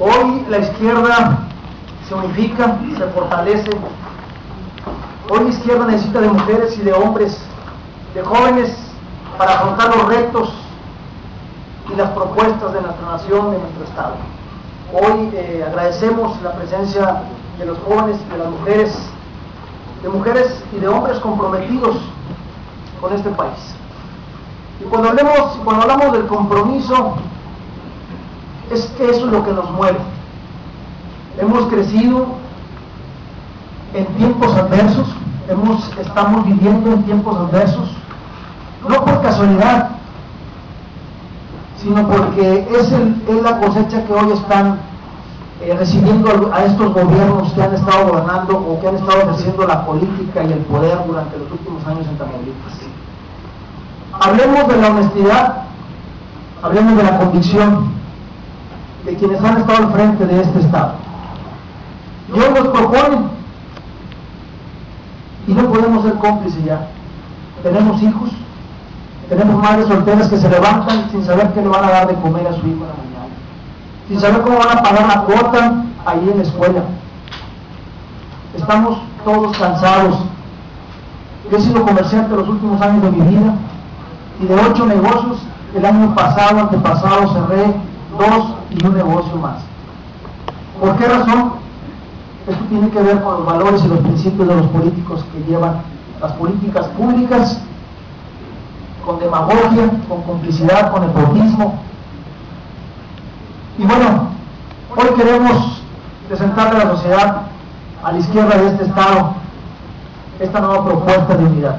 Hoy la izquierda se unifica, se fortalece. Hoy la izquierda necesita de mujeres y de hombres, de jóvenes, para afrontar los retos y las propuestas de nuestra nación, de nuestro Estado. Hoy eh, agradecemos la presencia de los jóvenes de las mujeres, de mujeres y de hombres comprometidos con este país. Y cuando hablemos, cuando hablamos del compromiso, es eso es lo que nos mueve. Hemos crecido en tiempos adversos, hemos, estamos viviendo en tiempos adversos, no por casualidad, sino porque es, el, es la cosecha que hoy están eh, recibiendo a estos gobiernos que han estado gobernando o que han estado ejerciendo la política y el poder durante los últimos años en Tamaulipas. Hablemos de la honestidad, hablemos de la convicción de quienes han estado al frente de este Estado. Hoy nos proponen, y no podemos ser cómplices ya. Tenemos hijos, tenemos madres solteras que se levantan sin saber qué le van a dar de comer a su hijo en la mañana, sin saber cómo van a pagar la cuota ahí en la escuela. Estamos todos cansados. Yo he sido comerciante los últimos años de mi vida y de ocho negocios, el año pasado, antepasado, cerré dos y un negocio más. ¿Por qué razón? Esto tiene que ver con los valores y los principios de los políticos que llevan las políticas públicas con demagogia, con complicidad, con nepotismo. Y bueno, hoy queremos presentarle a la sociedad, a la izquierda de este Estado, esta nueva propuesta de unidad.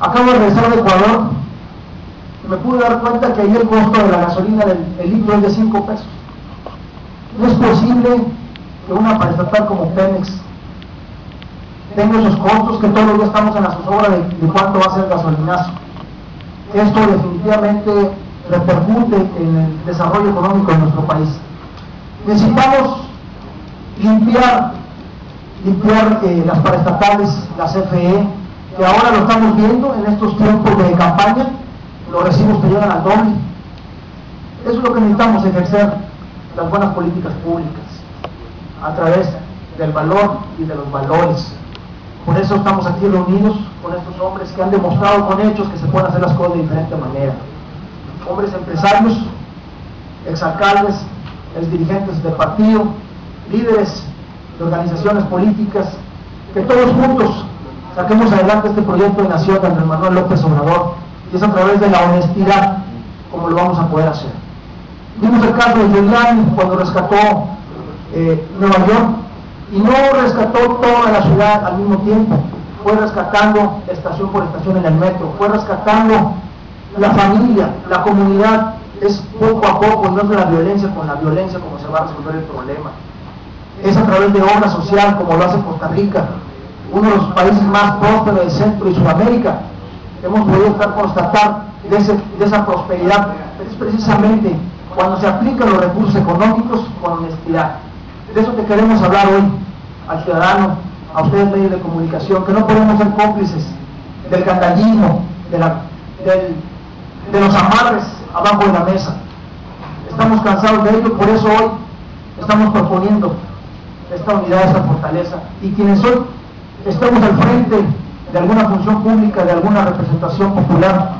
Acabo de regresar de Ecuador me pude dar cuenta que ahí el costo de la gasolina del litro es de 5 pesos. No es posible que una paraestatal como Pemex tenga esos costos que todos los días estamos en la zozobra de, cuánto va a ser el gasolinazo. Esto definitivamente repercute en el desarrollo económico de nuestro país. Necesitamos limpiar, limpiar eh, las paraestatales, la CFE, que ahora lo estamos viendo en estos tiempos de campaña, los recibos que llegan al doble. Eso es lo que necesitamos, ejercer las buenas políticas públicas a través del valor y de los valores. Por eso estamos aquí reunidos con estos hombres que han demostrado con hechos que se pueden hacer las cosas de diferente manera. Hombres empresarios, exalcaldes, dirigentes del partido, líderes de organizaciones políticas, que todos juntos saquemos adelante este proyecto de nación de Andrés Manuel López Obrador y es a través de la honestidad como lo vamos a poder hacer. Vimos el caso de Giuliani cuando rescató eh, Nueva York y no rescató toda la ciudad al mismo tiempo, fue rescatando estación por estación en el metro, fue rescatando la familia, la comunidad, es poco a poco, no es de la violencia con la violencia como se va a resolver el problema. Es a través de obra social como lo hace Costa Rica, uno de los países más prósperos de Centro y Sudamérica. Hemos podido constatar de, de esa prosperidad. Es precisamente cuando se aplican los recursos económicos con honestidad. De eso que queremos hablar hoy al ciudadano, a ustedes medios de comunicación, que no podemos ser cómplices del candallismo, de los amarres abajo de la mesa. Estamos cansados de ello, por eso hoy estamos proponiendo esta unidad, esta fortaleza. Y quienes hoy estamos al frente de alguna función pública, de alguna representación popular,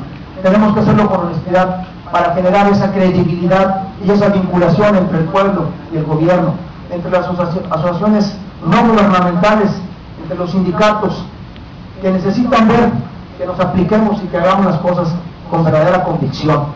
tenemos que hacerlo con honestidad para generar esa credibilidad y esa vinculación entre el pueblo y el gobierno, entre las asociaciones no gubernamentales, entre los sindicatos, que necesitan ver que nos apliquemos y que hagamos las cosas con verdadera convicción.